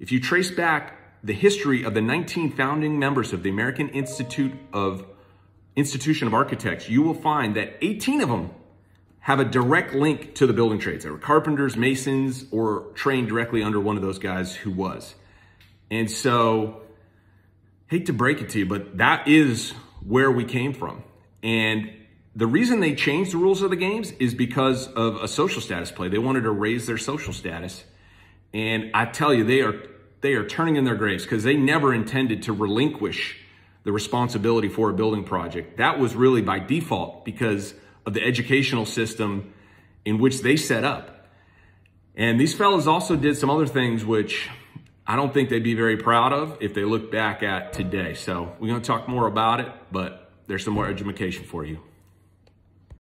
If you trace back the history of the 19 founding members of the American Institute of Institution of Architects, you will find that 18 of them have a direct link to the building trades. They were carpenters, masons, or trained directly under one of those guys who was. And so, hate to break it to you, but that is where we came from. And the reason they changed the rules of the games is because of a social status play. They wanted to raise their social status. And I tell you, they are they are turning in their graves because they never intended to relinquish the responsibility for a building project. That was really by default because of the educational system in which they set up. And these fellows also did some other things which I don't think they'd be very proud of if they look back at today. So we're going to talk more about it, but there's some more education for you.